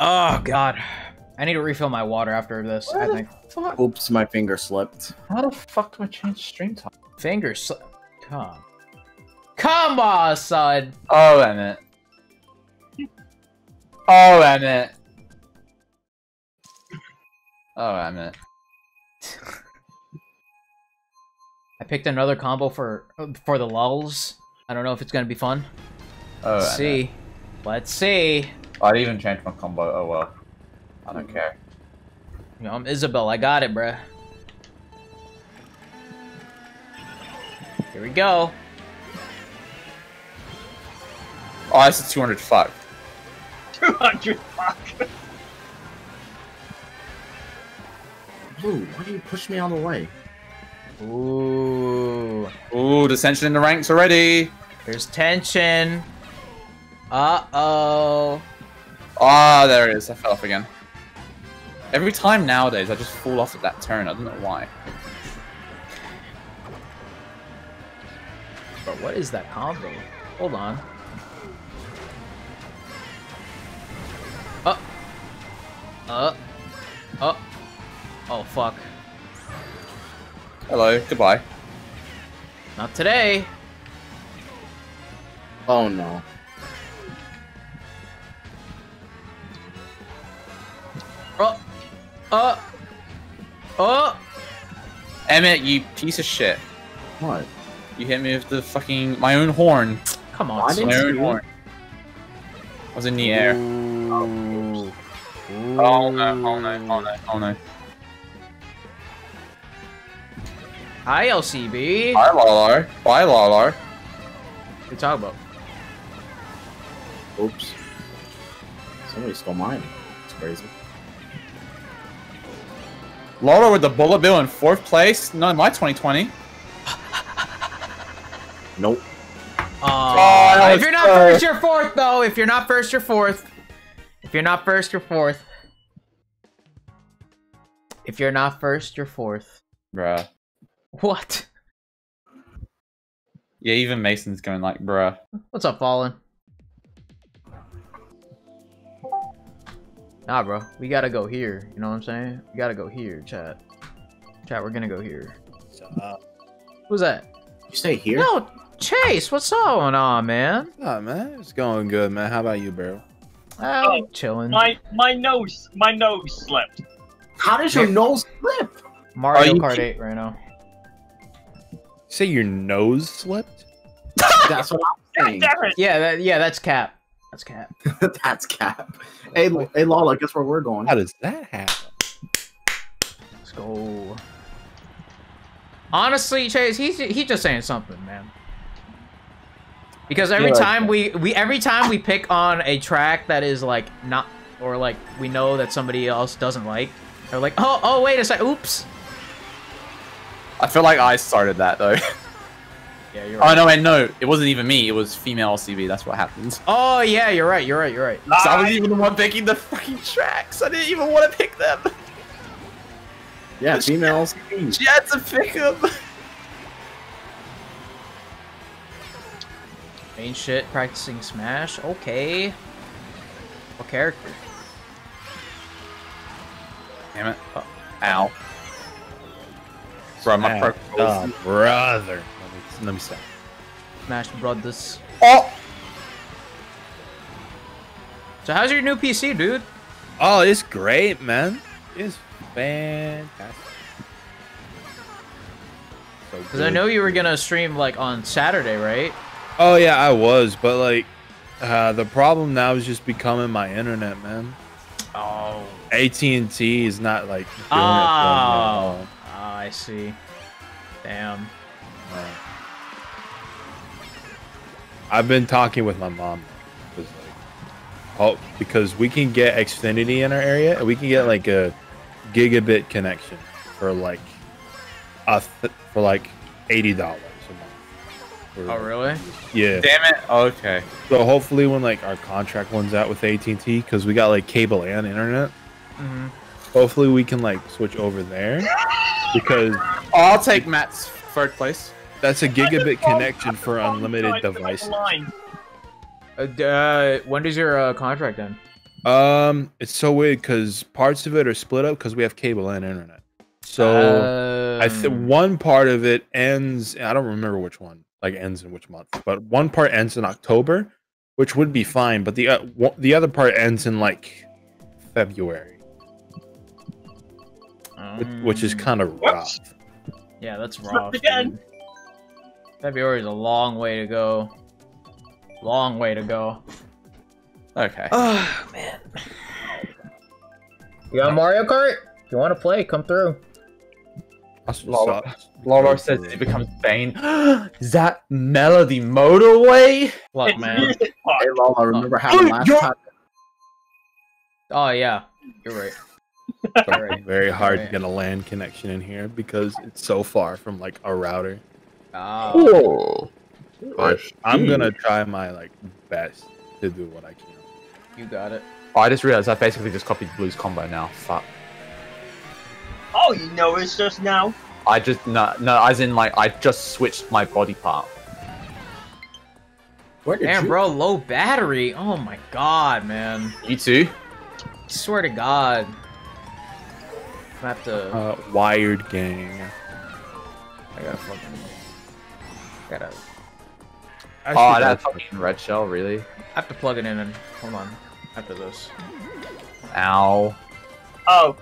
Oh god. I need to refill my water after this, Where I think. fuck? Oops, my finger slipped. How the fuck do I change stream time? Fingers sli- Come. Come on, son! Oh, Emmitt. Oh, Emmitt. Oh, Emmitt. I picked another combo for for the lulls. I don't know if it's gonna be fun. Oh, Let's Emmitt. see. Let's see. I didn't even change my combo. Oh well. I don't care. You know, I'm Isabelle. I got it, bruh. Here we go. Oh, this is 200 fuck. 200 fuck. Blu, why do you push me out of the way? Ooh. Ooh, Tension in the ranks already. There's tension. Uh-oh. Ah, there it is. I fell off again. Every time nowadays, I just fall off at that turn. I don't know why. But what is that combo? Hold on. Uh. Uh. Uh. Oh, fuck. Hello, goodbye. Not today. Oh no. Uh. Oh. Emmitt, you piece of shit. What? You hit me with the fucking my own horn. Come on, didn't My own horn. I was in the air. Ooh. Oh no! Oh no! Oh no! Oh no! Hi, LCB. Bye, Larlar. Bye, Larlar. What you talking about? Oops. Somebody stole mine. It's crazy. Laura with the bullet bill in fourth place. Not in my 2020. Nope. Uh, Oh, if you're not uh, first, you're fourth, though. If you're not first, you're fourth. If you're not first, you're fourth. If you're not first, you're fourth. Bruh. What? Yeah, even Mason's going like, bruh. What's up, Fallen? Nah, bro. We gotta go here. You know what I'm saying? We gotta go here, chat. Chat, we're gonna go here. Who's that? You stay here? No, Chase, what's going on, man? Oh man, it's going good, man. How about you, bro? Oh, chilling. My my nose my nose slipped. How does your nose slip? Mario you Kart ki- 8 right now. Say your nose slipped? That's what I'm saying. Yeah, that, yeah, that's Cap. That's Cap. That's cap. Hey, L- hey, Lala, guess where we're going? How does that happen? Let's go. Honestly, Chase, he's he just saying something, man. Because every Yeah, time we we every time we pick on a track that is like not or like we know that somebody else doesn't like, they're like, oh oh wait a sec, oops. I feel like I started that though. Yeah, you're oh no, wait, no, it wasn't even me. It was female LCB. That's what happened. Oh yeah, you're right, you're right, you're right. I was even the one picking the fucking tracks. I didn't even want to pick them. Yeah, females. She had to pick them. Main shit, practicing Smash. Okay. What character? Damn it. Oh, ow. Bro, my pro. oh, brother. Let me, let me stop. Smash Brothers. Oh! So how's your new PC, dude? Oh, it's great, man. It's fantastic. So Because I know you were gonna stream like on Saturday, right? Oh yeah, I was, but like, uh, the problem now is just becoming my internet, man. Oh. AT and T is not like doing Oh. it for me at Ah, I see. Damn. All. Uh, I've been talking with my mom, because like, oh, because we can get Xfinity in our area, and we can get like a gigabit connection for like a th- for like eighty dollars a month. For- Oh, really? Yeah. Damn it. Okay. So hopefully, when like our contract runs out with AT and T, because we got like cable and internet, hmm hopefully we can like switch over there because Oh, I'll take Matt's third place. That's a gigabit connection for unlimited side devices. Uh, uh, when does your uh, contract end? Um, it's so weird because parts of it are split up because we have cable and internet. So I think Um, one part of it ends. I don't remember which one. Like ends in which month, but one part ends in October, which would be fine. But the uh, the other part ends in like February, whi- which is um, kind of rough. Yeah, that's rough. again. dude. February is a long way to go. Long way to go. Okay. Oh man. You got Mario Kart? If you want to play, come through. That's Lol- sucks. Laura says it becomes Bane. Is that Melody Motorway? Look, man. Hey, Lola, remember how Oh, last you're- time? Oh yeah, you're right. You're right. Very hard to get a LAN connection in here because it's so far from like a router. Oh, But I'm gonna try my like best to do what I can. you got it. Oh, I just realized I basically just copied Blu's combo now. Fuck. Oh, you know it's just now. I just no no as in like I just switched my body part. Where did Damn, you? bro, low battery. Oh my god, man. You too? Swear to God. I have to. Uh, wired gang. I gotta fucking. Gotta. Oh, that that's- fucking red shell, really? I have to plug it in and hold on. After this. Ow. Oh,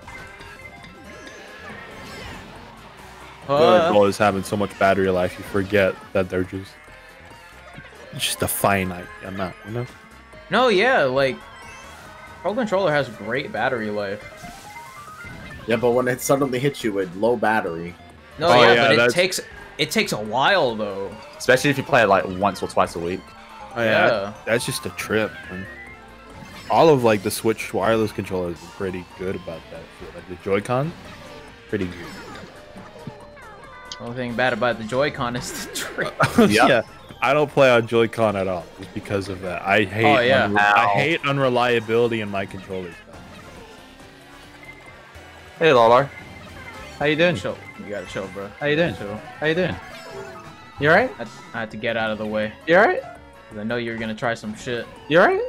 Good Uh, goal is having so much battery life, you forget that they're just just a finite amount, you know. no, yeah, like Pro Controller has great battery life. Yeah, but when it suddenly hits you with low battery, No, Oh, yeah, yeah, but it takes it takes a while though. Especially if you play it like once or twice a week. Oh, yeah, Yeah. that's just a trip. Man. All of like the Switch wireless controllers are pretty good about that. Shit. Like the Joy-Con, pretty good. The only thing bad about the Joy-Con is the trick. Oh, yeah, I don't play on Joy-Con at all, just because of that. I hate. Oh, yeah. unre- I hate unreliability in my controllers. Hey Lolo. How you doing? Mm. Chill. You gotta chill, bro. How you doing? Chill. How you doing? You alright? I, I had to get out of the way. You alright? 'cause I know you're gonna try some shit. You alright?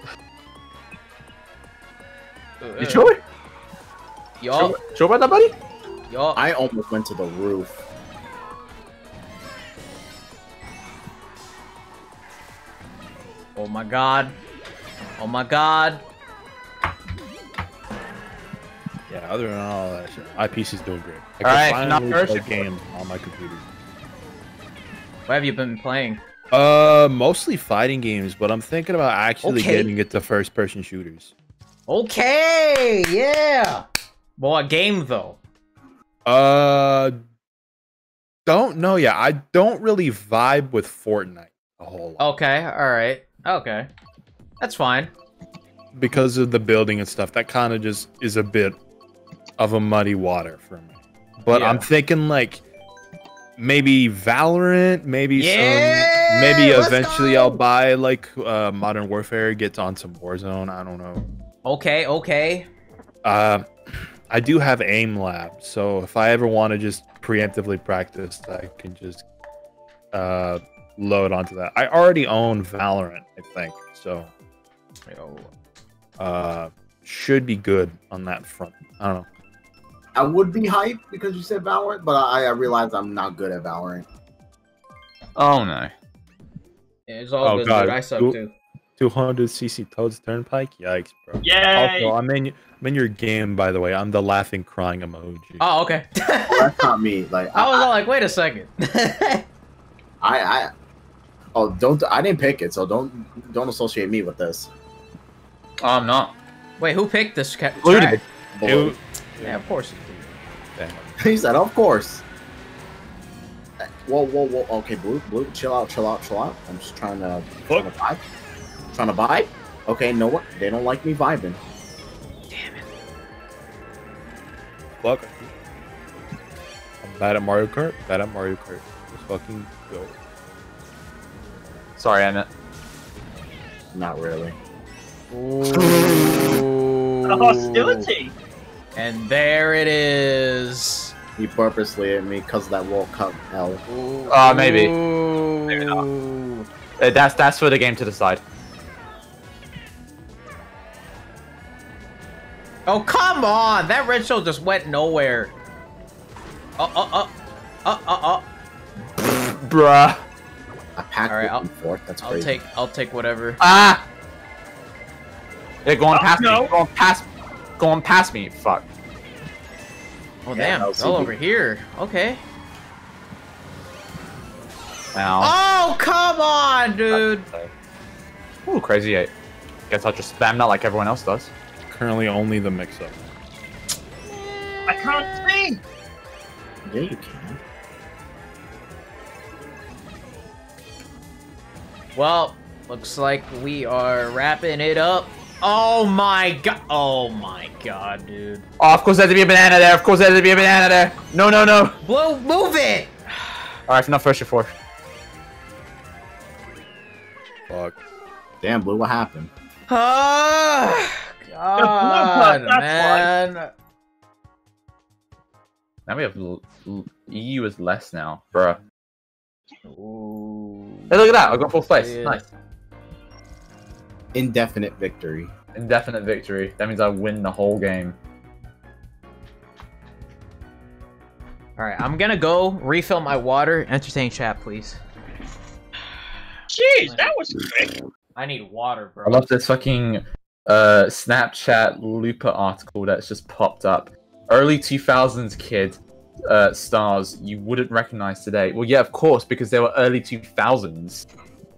Uh, You sure? Y'all, Sure, sure about that, buddy? y'all. I almost went to the roof. Oh my god. Oh my god. Other than all that shit, my PC's doing great. I Alright, can not finally first. play games on my computer. What have you been playing? Uh, mostly fighting games, but I'm thinking about actually Okay. getting into first-person shooters. Okay, yeah. Well, a game though. Uh, don't know. Yeah, I don't really vibe with Fortnite a whole lot Okay, all right. Okay, that's fine. because of the building and stuff. That kind of just is a bit of a muddy water for me. But I'm thinking like maybe Valorant, maybe Yeah, some, maybe eventually go! I'll buy like uh, Modern Warfare, gets on some Warzone. I don't know. Okay, okay. Uh, I do have aim lab, so if I ever want to just preemptively practice, I can just uh, load onto that. I already own Valorant, I think, so uh, should be good on that front. I don't know. I would be hyped because you said Valorant, but I, I realize I'm not good at Valorant. Oh no. It's all Oh, good, God. dude. I suck Cool. too. 200 cc Toads Turnpike. Yikes, bro. yay! Also, I'm in, I'm in your game, by the way. I'm the laughing, crying emoji. Oh, okay. Well, that's not me. Like I was all like, wait a second. I, I, oh, don't. I didn't pick it, so don't don't associate me with this. Oh, I'm not. wait, who picked this ca- Blu track? did. It- Yeah, of course. he said, "Of course." Whoa, whoa, whoa. Okay, Blu, Blu, chill out, chill out, chill out. I'm just trying to, trying to vibe. Trying to vibe. Okay, know what? They don't like me vibing. Damn it. Fuck. I'm bad at Mario Kart. Bad at Mario Kart. Let's fucking go. Sorry, Emmitt. Not really. The hostility. And there it is. He purposely hit me because of that World Cup hell. Uh, maybe. Maybe not. Uh, that's that's for the game to decide. Oh, come on! That red shell just went nowhere. Uh uh uh uh oh, oh. Bruh. I packed All right, I'll- forth. That's I'll crazy. take, I'll take whatever. Ah! They're going Oh, past no. me. Going past. Going past me. Fuck. Oh, Yeah, damn. no, It's all over here. Okay. Now. Oh, come on, dude. Ooh, crazy eight. Guess I'll just spam that like everyone else does. Currently, only the mix-up. I can't see. Yeah, you can. Well, looks like we are wrapping it up. Oh my god. Oh my god, dude. Oh, of course there had to be a banana there. Of course there had to be a banana there. No, no, no. Blu, move it! Alright, not first, you're fourth. Fuck. Damn, Blu, what happened? Oh, God, that's why. man. Now we have l- l- EU is less now, bruh. Ooh. Hey, look at that! I got fourth place. Nice. Indefinite victory. Indefinite victory. That means I win the whole game. All right, I'm gonna go refill my water. Entertain chat, please. Jeez, that was quick. I need water, bro. I love this fucking uh, Snapchat Looper article that's just popped up. Early 2000s kid uh, stars you wouldn't recognize today. Well, yeah, of course, because they were early 2000s.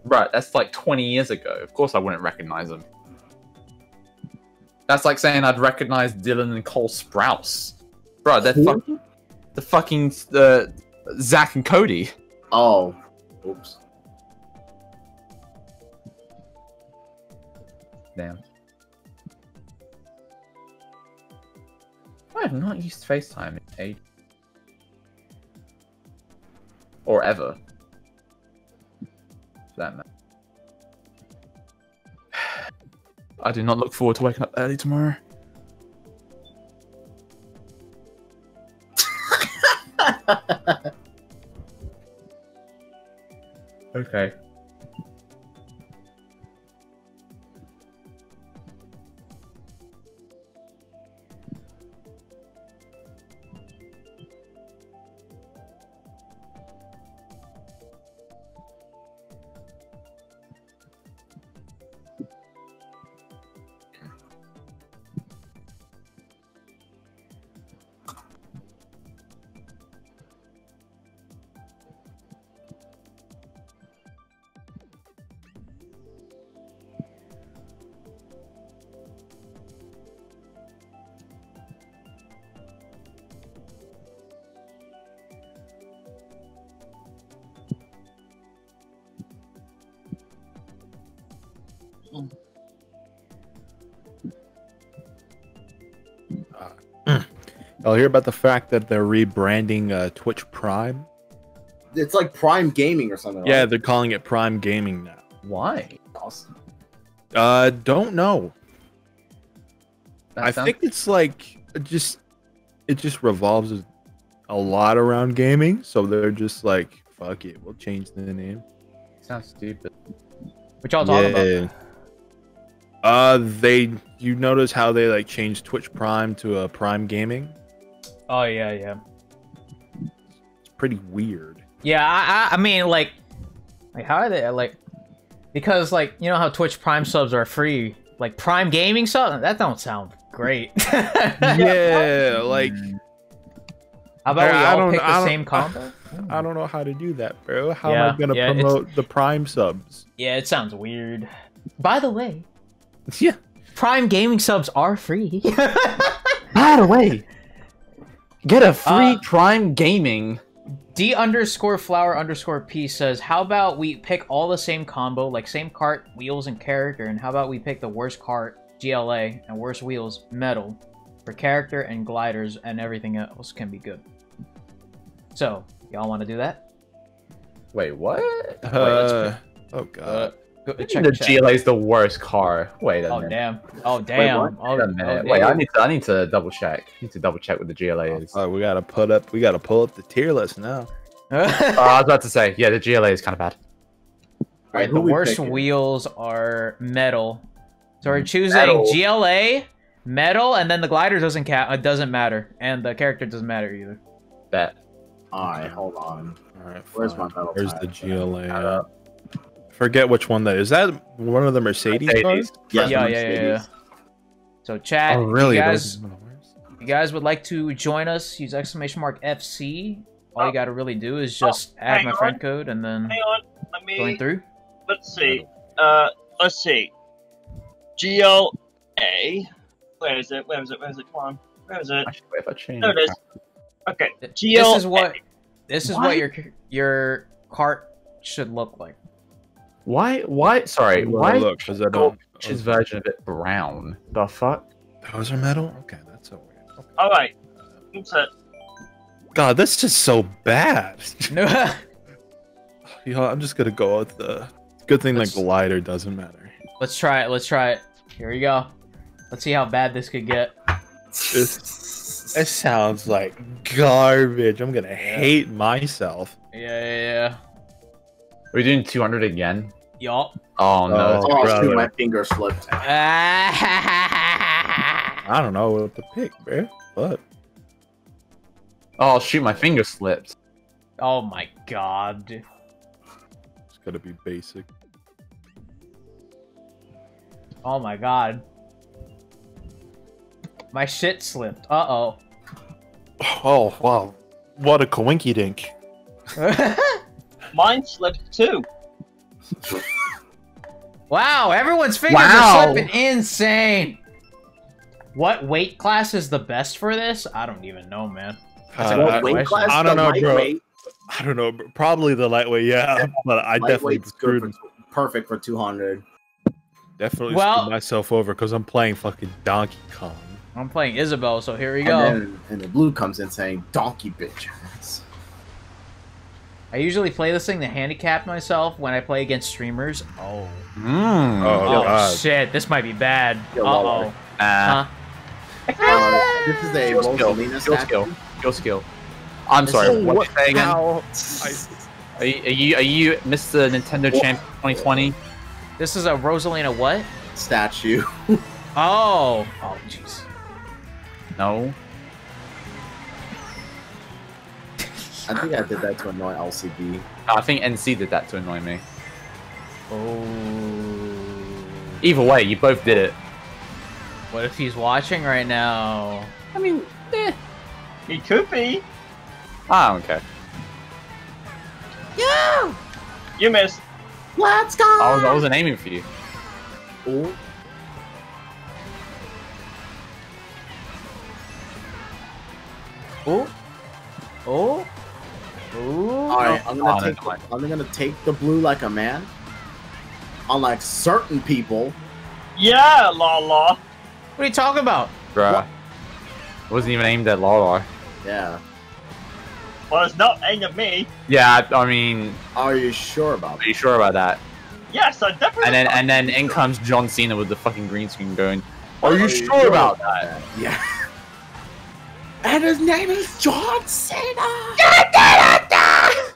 Right, that's like 20 years ago. Of course, I wouldn't recognize them. That's like saying I'd recognize Dylan and Cole Sprouse. Bro, they're fucking the fucking uh, Zack and Cody. Oh. Oops. Damn. I have not used FaceTime in age. Or ever. For That man. I do not look forward to waking up early tomorrow. okay. I'll hear about the fact that they're rebranding uh, Twitch Prime. It's like Prime Gaming or something. Yeah, right? they're calling it Prime Gaming now. Why? Uh, don't know. That I sounds- think it's like it just it just revolves a lot around gaming, so they're just like, fuck it, we'll change the name. sounds stupid. What y'all talking about? Uh, they you notice how they like changed Twitch Prime to a Prime Gaming? Oh yeah, yeah. It's pretty weird. Yeah, I, I, I mean, like, like how are they like? Because like you know how Twitch Prime subs are free, like Prime Gaming subs. That don't sound great. Yeah, like How about we I all don't- pick I the don't- same combo? I don't know how to do that, bro. How Yeah, am I gonna yeah, promote the Prime subs? Yeah, it sounds weird. By the way, Yeah. Prime Gaming subs are free. By the way, get a free Uh, Prime Gaming. D underscore flower underscore P says, How about we pick all the same combo, like same cart, wheels, and character, and how about we pick the worst cart, GLA, and worst wheels, metal, for character and gliders, and everything else can be good. So, y'all want to do that? Wait, what? Uh, oh Uh, god. Go, Check check the chat. GLA is the worst car. Wait a Oh minute. damn! Oh damn! what? oh, Wait a minute. oh, Wait, I need to. I need to double check. I need to double check what the GLA is. Oh, we gotta put up. We gotta pull up the tier list now. Oh, I was about to say, yeah, the GLA is kind of bad. Alright, Who the worst picking? wheels are metal. So we're choosing Metal. GLA, Metal, and then the glider doesn't count. Uh, it doesn't matter, and the character doesn't matter either. Bet. All right, hold on. All right, Where's my metal Where's type? the GLA? At? Forget which one that is. Is that one of the Mercedes, Mercedes. cars? Yes, yeah, yeah, yeah, yeah. So chat, Oh, really? you guys, are the ones? you guys would like to join us? Use exclamation mark FC. All you Oh. got to really do is just add my on. friend code and then Hang on, let join me. through. Let's see. Uh, let's see. GLA. Where is it? Where is it? Where is it? Come on. Where is it? Actually, wait, if I change. There it is. Okay. This is what this is what What? your your cart should look like. Why? Why? Sorry. Well, Why? look? Because I Gold don't. His version of it brown. The fuck? Those are metal. Okay, that's so weird. Okay. All right. Oops, God, that's just so bad. No, you know, I'm just gonna go with the. Good thing Let's- the glider doesn't matter. let's try it. Let's try it. Here we go. Let's see how bad this could get. This- It sounds like garbage. I'm gonna hate myself. Yeah, yeah, yeah, Are we doing 200 again? yeah. Yup. Oh no. Oh. Oh, brother. shoot, my finger slipped. I don't know what to pick, bro. But Oh shoot, my finger slipped. oh my god. it's gonna be basic. Oh my god. My shit slipped. Uh oh. Oh wow, what a coinky dink. mine slipped too. wow, everyone's fingers Wow. are slipping insane. What weight class is the best for this? I don't even know, man. Uh, What I, question. weight class? I don't The know, bro. I don't know. Probably the lightweight, yeah. But I definitely screwed, for, perfect for 200. definitely Well- screwed myself over because I'm playing fucking Donkey Kong. I'm playing Isabelle, so here we And go. then and the blue comes in saying, donkey bitch ass. I usually play this thing to handicap myself when I play against streamers. Oh. Mmm. Oh, Oh, shit, this might be bad. Uh oh. Uh, Huh? Uh, this is a skill, skill, Rosalina skill, statue. skill, skill, skill. I'm This sorry. What what- you say again? How? Are you, are you, are you Mr. Nintendo Champ 2020? This is a Rosalina what? statue. Oh. Oh, jeez. No. I think I did that to annoy LCB. I think NC did that to annoy me. Oh. Either way, you both did it. What if he's watching right now? I mean, eh, He could be. I don't care. Yeah! You missed. Let's go! I, was, I wasn't aiming for you. Ooh. Oh. Oh. Ooh. All right, I'm gonna never take. mind. I'm gonna take the blue like a man. Unlike certain people, Yeah, la la. What are you talking about? Bruh. What? Wasn't even aimed at Lala. yeah. Well, it's not aimed at me. Yeah, I I mean, Are you sure about are you sure about that? Yes, I definitely. And then and then in comes John Cena with the fucking green screen going, Are you Are sure about that? that? Yeah. and his name is John Cena.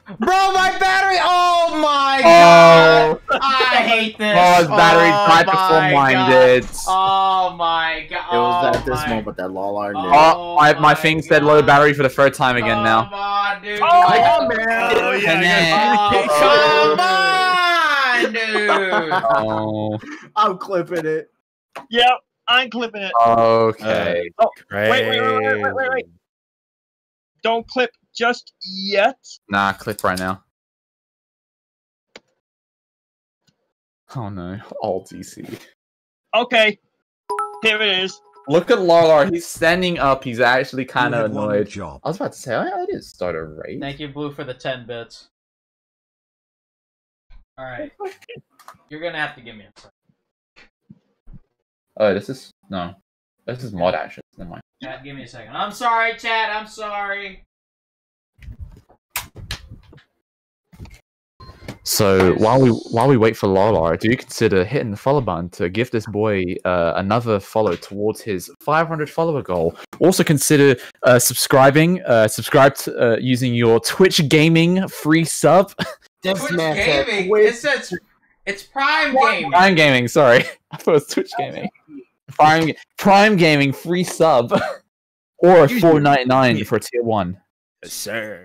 Bro, my battery! Oh my Oh, god! I hate this! oh, his oh battery Oh died before my mine God. did. Oh my god! It was oh at this my- moment that Lala knew. Oh, oh my, my my thing said low battery for the third time again now. Come on, dude! Oh, I Come on, man. Oh, yeah, Oh, oh I come on, dude! Oh, I'm clipping it. Yep, I'm clipping it. okay. Great. wait, wait, wait, wait, wait, wait. Don't clip just yet. Nah, clip right now. Oh no, all DC. Okay, here it is. Look at Larlar, he's standing up, he's actually kind of annoyed. Job. I was about to say, I, I didn't start a raid. Thank you, Blu, for the 10 bits. Alright. You're gonna have to give me a second. Oh, this is, no. This is mod actions, never mind. Chat, give me a second. I'm sorry, chat, I'm sorry. So while we while we wait for Larlar, do you consider hitting the follow button to give this boy uh, another follow towards his 500 follower goal? Also consider uh, subscribing. Uh, subscribe to, uh, using your Twitch Gaming free sub. Twitch Gaming! "Wait, It says it's Prime Gaming! Prime Gaming, sorry, I thought it was Twitch Gaming. Prime Prime Gaming free sub or four ninety nine for tier one. Yes, sir.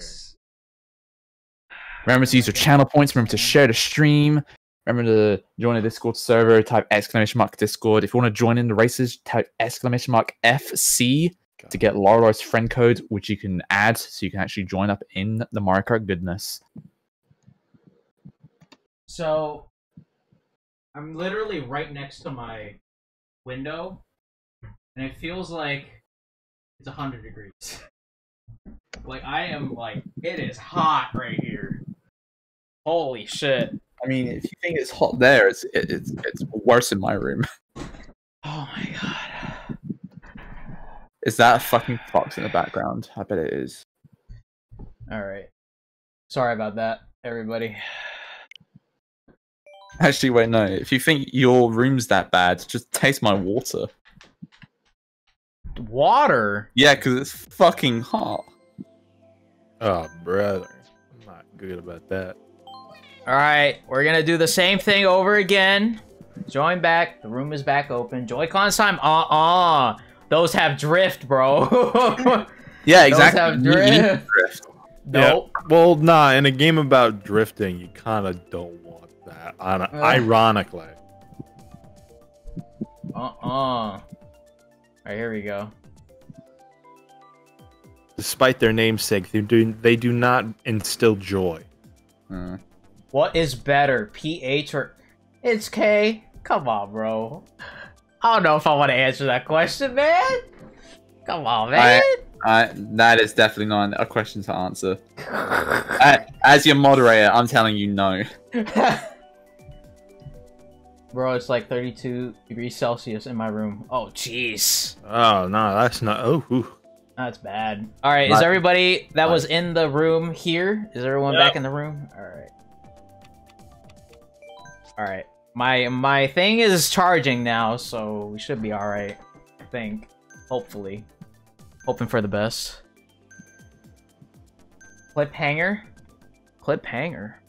Remember to use your channel points. Remember to share the stream. Remember to join the Discord server. Type exclamation mark Discord. If you want to join in the races, type exclamation mark FC to get Larlar's friend code, which you can add so you can actually join up in the Mario Kart goodness. So, I'm literally right next to my window, and it feels like it's 100 degrees. Like, I am, like, it is hot right here. Holy shit. I mean, if you think it's hot there, it's it, it's it's worse in my room. Oh my god. Is that a fucking fox in the background? I bet it is. Alright. Sorry about that, everybody. Actually, wait, no. If you think your room's that bad, just taste my water. Water? Yeah, because it's fucking hot. Oh, brother. I'm not good about that. Alright, we're gonna do the same thing over again. Join back. The room is back open. Joy-Cons time. Uh-uh. Those have drift, bro. Yeah, Those exactly. have You- you need drift. drift. nope. Well, nah, in a game about drifting, you kind of don't want that. On Uh. ironically. Uh-uh. Alright, here we go. Despite their namesake, they do, they do not instill joy. Hmm. What is better, PH or... It's K. Come on, bro. I don't know if I want to answer that question, man. Come on, man. Uh, that is definitely not a question to answer. Uh, as your moderator, I'm telling you no. bro, it's like 32 degrees Celsius in my room. Oh, jeez. Oh, no, that's not. Oh, ooh. That's bad. All right, is everybody that was in the room here? Is everyone Yep. back in the room? All right. All right. My my thing is charging now, so we should be all right. I think. Hopefully. Hoping for the best. Clip hanger? Clip hanger.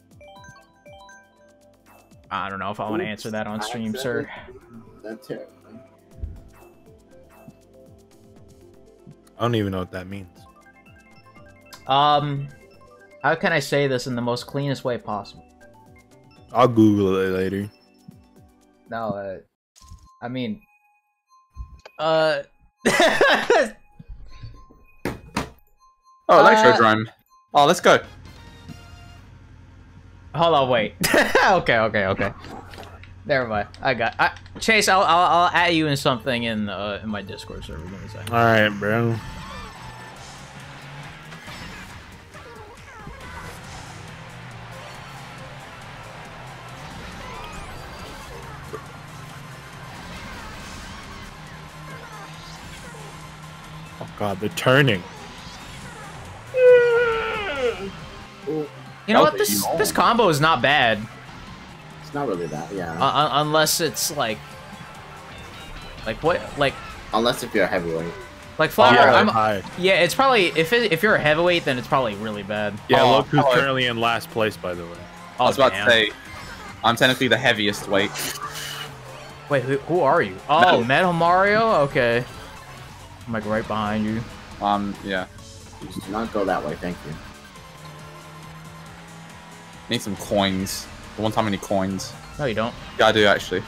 I don't know if I want to answer that on stream, sir. That's it. I don't even know what that means. Um, how can I say this in the most cleanest way possible? I'll Google it later. No, uh, I mean, uh, Oh, Uh, Electrodrome. Oh, let's go. hold on, wait. okay, okay, okay. Never mind. I got. I, Chase, I'll, I'll I'll add you in something in uh in my Discord server. Give me a second. All right, bro. God, they're turning. You know what? This this combo is not bad, It's not really that, yeah. uh, unless it's like, like what, like Unless if you're a heavyweight. like flower. yeah, I'm, hi. yeah, it's probably if it, if you're a heavyweight, then it's probably really bad. Yeah, Oh, look who's hello. currently in last place, by the way. Oh, I was about damn. to say, I'm technically the heaviest weight. Wait, who, who are you? Oh, Metal. Metal Mario. Okay, I'm like right behind you. Um, yeah. Just do not go that way, thank you. Need some coins. I want how many coins? No, you don't. Yeah, I do actually.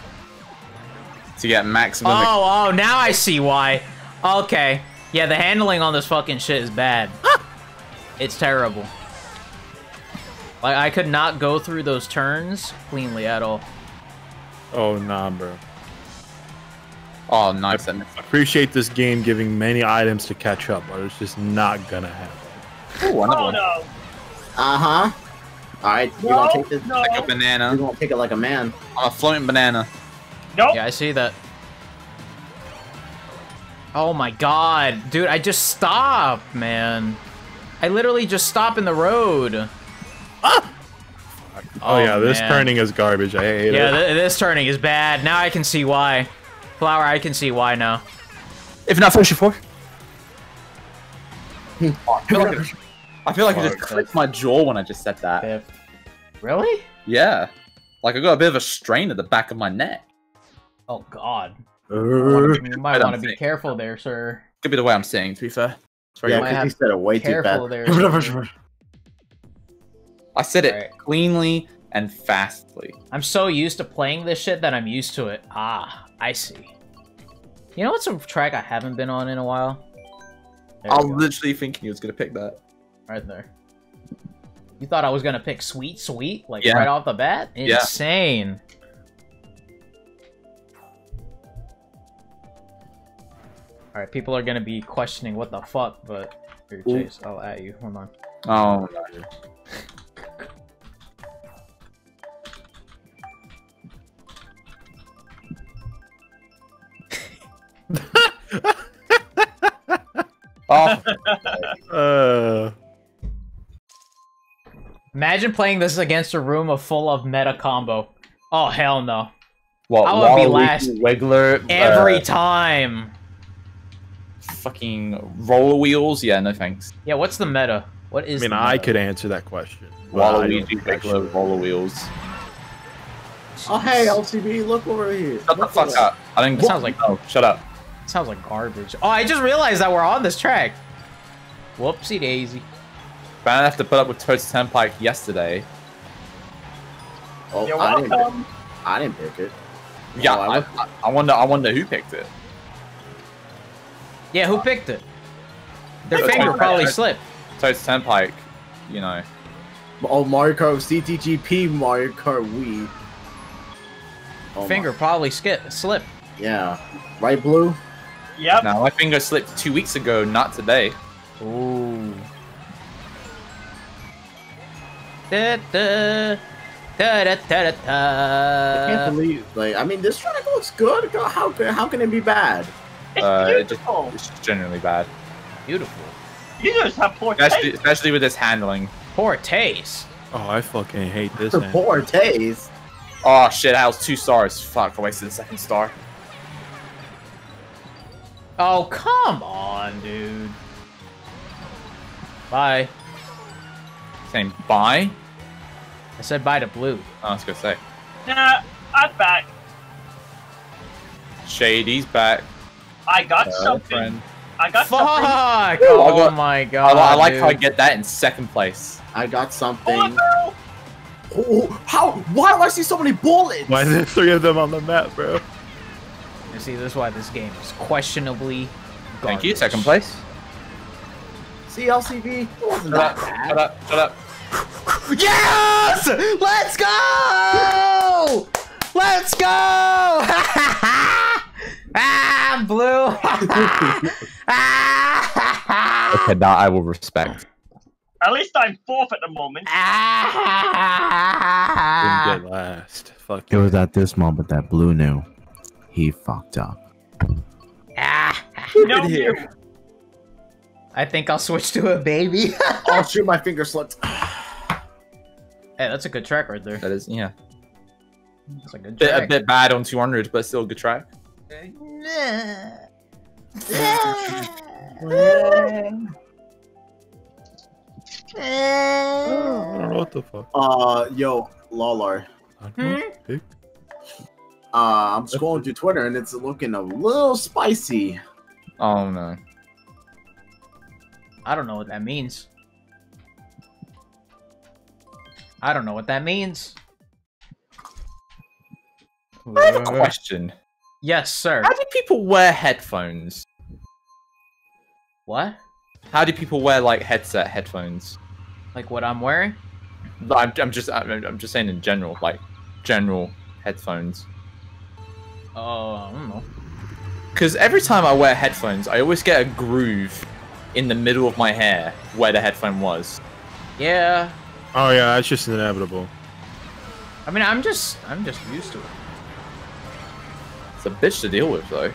To get maximum. Oh, oh, now I see why. Okay. Yeah, the handling on this fucking shit is bad. it's terrible. Like, I could not go through those turns cleanly at all. Oh nah, bro. Oh, nice. I Appreciate this game giving many items to catch up, but it's just not gonna happen. Ooh, another Oh one. no! Uh huh. Alright, you're gonna take this. No! Like a banana? You're gonna take it like a man. I'm a floating banana. Nope! Yeah, I see that. Oh my god. Dude, I just stopped, man. I literally just stop in the road. Oh, Oh, yeah, this man. turning is garbage. I hate Yeah, it. th this turning is bad. Now I can see why. Flower, I can see why now. If not 44. I feel like, it- I, feel like I just Fuck. clicked my jaw when I just said that. Fifth. Really? Yeah. Like I got a bit of a strain at the back of my neck. Oh god. Uh, You might want to be think- careful there, sir. Could be the way I'm saying, to be fair. It's very yeah, because he said it way too bad. there. I said it Alright. cleanly and fastly. I'm so used to playing this shit that I'm used to it. Ah, I see. You know what's a track I haven't been on in a while? I was literally thinking you was gonna pick that. right there. You thought I was gonna pick Sweet Sweet like Yeah. right off the bat? Yeah. Insane. All right, people are gonna be questioning what the fuck, but here, Ooh. Chase, I'll at you. Hold on. Oh Oh, Uh, Imagine playing this against a room of full of meta combo. Oh hell no! what? I wanna be last Wiggler, Every uh, time. fucking roller wheels. Yeah, no thanks. Yeah, what's the meta? What I mean, the I could answer that question. but I don't Waluigi, Wiggler, roller wheels. Oh, hey, LCB, look over here. Shut the fuck over up. I didn't. It sounds like- Oh, shut up. Sounds like garbage. Oh, I just realized that we're on this track. Whoopsie daisy. But I have to put up with Toad's Turnpike yesterday. Oh, You're I didn't, welcome. I didn't pick it. Yeah, Oh, I I, I, I wonder. I wonder who picked it. Yeah, who picked it? Their Toad's finger Turnpike. probably slipped. Toad's Turnpike. You know. Oh, Mario Kart CTGP Mario Kart Wii. Oh my- Finger probably skip slipped. Yeah. Right, Blu? Yep. Now my finger slipped two weeks ago, not today. Ooh. Da, da, da, da, da, da, I can't believe, like, I mean, this track looks good. How can, how can it be bad? It's Uh, it just, beautiful. it's generally bad, Beautiful. You just have poor especially, taste. especially with this handling. Poor taste. Oh, I fucking hate this. The man. poor taste. Oh shit! I was two stars. Fuck! I wasted the second star. Oh, come on, dude. Bye. Saying bye. I said bye to Blu. Oh, I was gonna say. Nah, I'm back. Shady's back. I got Uh, something. friend. I got Fuck! something. I Oh got- my god. li- I like how I get that in second place. I got Oh, something. no. Oh, how? Why do I see so many bullets? Why are there three of them on the map, bro? You see, this is why this game is questionably. Thank you. Second place. See, LCB? Wasn't Shut that up! bad. Shut up! Shut up! Yes! Let's go! Let's go! ah, Blu! ah! Okay, that I will respect. At least I'm fourth at the moment. Ah! Didn't get last. Fuck. It was at this moment that Blu knew he fucked up. Ah! No, here. you. I think I'll switch to a baby. I'll shoot, my finger slipped. hey, that's a good track right there. That is, yeah, That's a good bit, a bit bad on 200, but still a good track. I don't know what the fuck. Uh, yo, Larlar. I don't know. Pick. Uh, I'm scrolling through Twitter and it's looking a little spicy. Oh no. I don't know what that means. I don't know what that means. I have a question. Yes, sir. How do people wear headphones? What? How do people wear like headset headphones? Like what I'm wearing? I'm, I'm just I'm, I'm just saying in general, like general headphones. Oh, I don't know. Because every time I wear headphones, I always get a groove in the middle of my hair where the headphone was. Yeah. Oh yeah, that's just inevitable. I mean, I'm just, I'm just used to it. It's a bitch to deal with, though.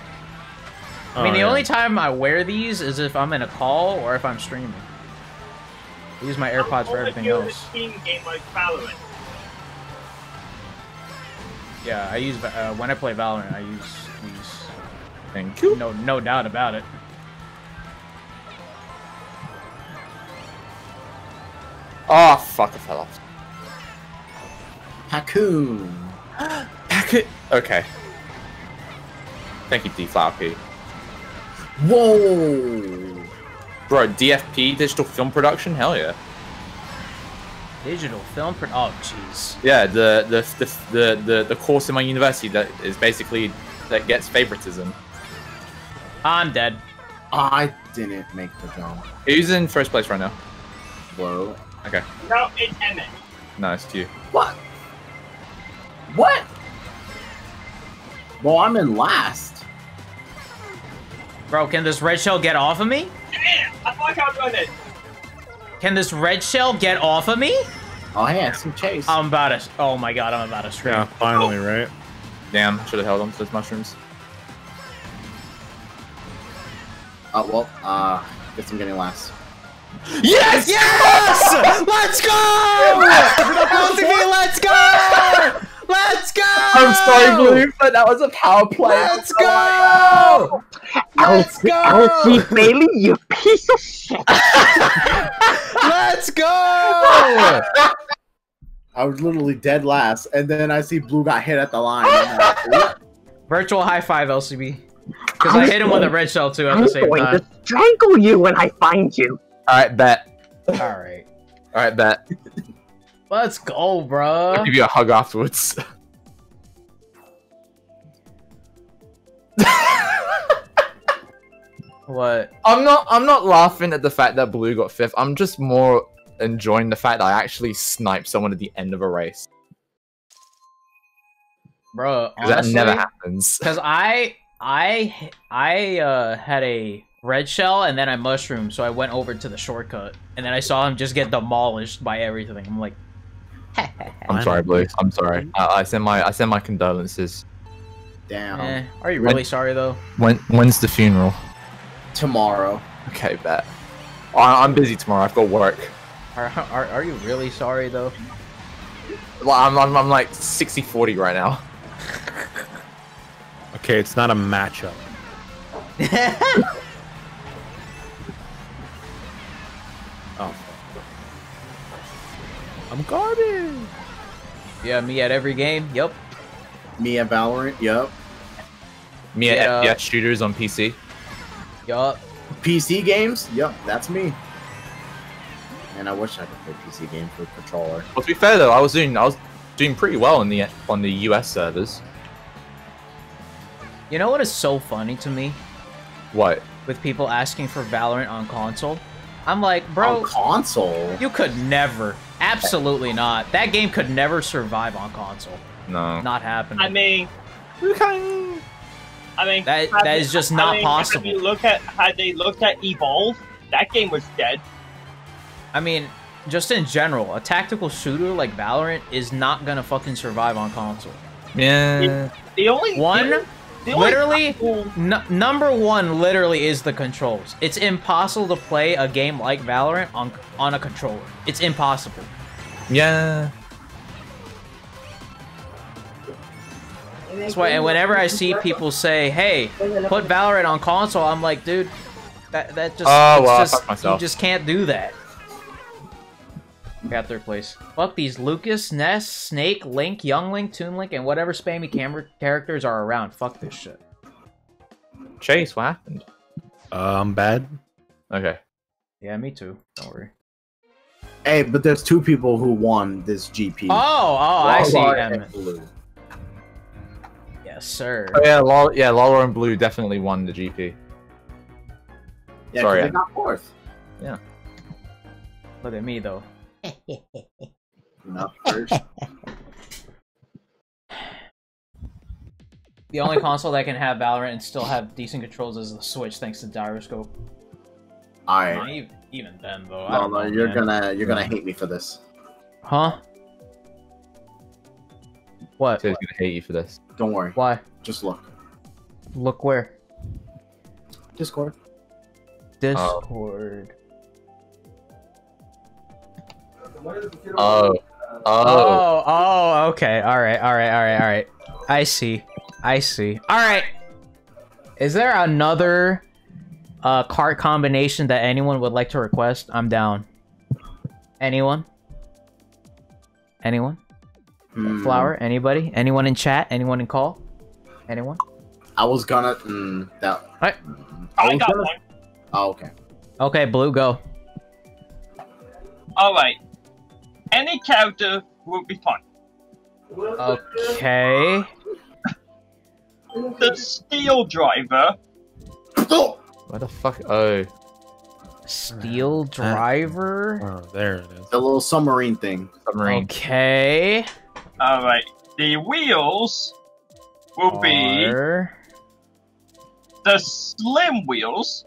Oh, I mean, Oh, the yeah. only time I wear these is if I'm in a call or if I'm streaming. I use my AirPods for everything else. Team game like Valorant. Yeah, I use uh, when I play Valorant. I use these. Thank you. No, no doubt about it. Oh fuck! I fell off. Hakoon. Packet. Okay. Thank you, DFP. Whoa! Bro, DFP digital film production. Hell yeah. Digital film. print. oh, jeez. Yeah, the the, the the the the course in my university that is basically that gets favoritism. I'm dead. I didn't make the jump. Who's in first place right now? Whoa. Okay, No, it's Emmitt. nice to you. What? What? Well, I'm in last. Bro, can this red shell get off of me? Damn, I thought I was running. Can this red shell get off of me? Oh, hey, I see Chase. I'm about to. Oh my god, I'm about to scream. Yeah, finally, right? Damn, should have held on to those mushrooms. Oh, well, uh, guess I'm getting last. Yes! Yes! Let's go! LTV, let's go! Let's go! I'm sorry, Blu, but that was a power play. Let's go! Let's go! LC Baylie, you piece of shit. Let's go! I was literally dead last, and then I see Blu got hit at the line. Like. Virtual high five, LCB. Because I hit him with a red shell too at I'm the same going time. to strangle you when I find you. All right, bet. Alright. All right, bet. Let's go, I'll bro. give you a hug afterwards. What? I'm not. I'm not laughing at the fact that Blu got fifth. I'm just more enjoying the fact that I actually sniped someone at the end of a race. Bro, 'Cause that never happens. Because I, I, I uh, had a red shell and then I mushroomed, so I went over to the shortcut, and then I saw him just get demolished by everything. I'm like, I'm sorry, Blu. I'm sorry. I, I send my. I send my condolences. Damn. eh, are you really sorry though? When? When's the funeral? Tomorrow. Okay, bet. I, I'm busy tomorrow. I've got work. Are, are, are you really sorry though? Well, I'm, I'm, I'm like 60-40 right now. Okay, it's not a matchup. Oh. I'm garbage. yeah, me at every game. Yup. Me at Valorant. Yup. Me at Yeah. FPS shooters on PC. Yup. PC games. Yup. That's me. And I wish I could play PC games with controller. Well, to be fair though, I was doing I was doing pretty well on the on the US servers. You know what is so funny to me What? with people asking for Valorant on console? I'm like, bro, On console. you could never, absolutely not. That game could never survive on console. No. Not happening. I mean, I mean, That- that they- is just I not mean, possible. Had you look at had they looked at Evolve, that game was dead. I mean, just in general, a tactical shooter like Valorant is not gonna fucking survive on console. Yeah. The only One, the, the only literally, tactical- n- number one, literally is the controls. It's impossible to play a game like Valorant on on a controller. It's impossible. Yeah. That's why, and whenever I see people say, "Hey, put Valorant on console," I'm like, dude, that that just, Oh, well, just myself. you just can't do that. Got third place. Fuck these Lucas, Ness, Snake, Link, Young Link, Toon Link, and whatever spammy camera characters are around. Fuck this shit. Chase, what happened? Uh, I'm bad. Okay. Yeah, me too. Don't worry. Hey, but there's two people who won this GP. Oh, oh, I see. Larlar Em. and Blu. Yes, sir. Oh yeah, Larlar, yeah, Larlar and Blu definitely won the GP. Yeah, 'cause Sorry, they got fourth. Yeah. Look at me though. Not first. The only console that can have Valorant and still have decent controls is the Switch, thanks to gyroscope. All Not even, even then, though. I No, don't no, know, you're man. gonna you're gonna hate me for this. Huh? What? Chase gonna hate you for this. Don't worry. Why? Just look. Look where? Discord. Discord. Oh. Oh. Oh, oh, okay. All right, all right, all right, all right. I see. I see. All right. Is there another uh, card combination that anyone would like to request? I'm down. Anyone? Anyone? Hmm. Flower? Anybody? Anyone in chat? Anyone in call? Anyone? I was gonna. Mm, that. Right. I I was got gonna- one. Oh, okay. Okay, Blu, go. Alright. Any character will be fine. Okay. The Steel Driver, Oh, What the fuck? Oh, Steel Driver. Oh, there it is. the little submarine thing. submarine. Okay. Alright. The wheels will be Are- the Slim Wheels,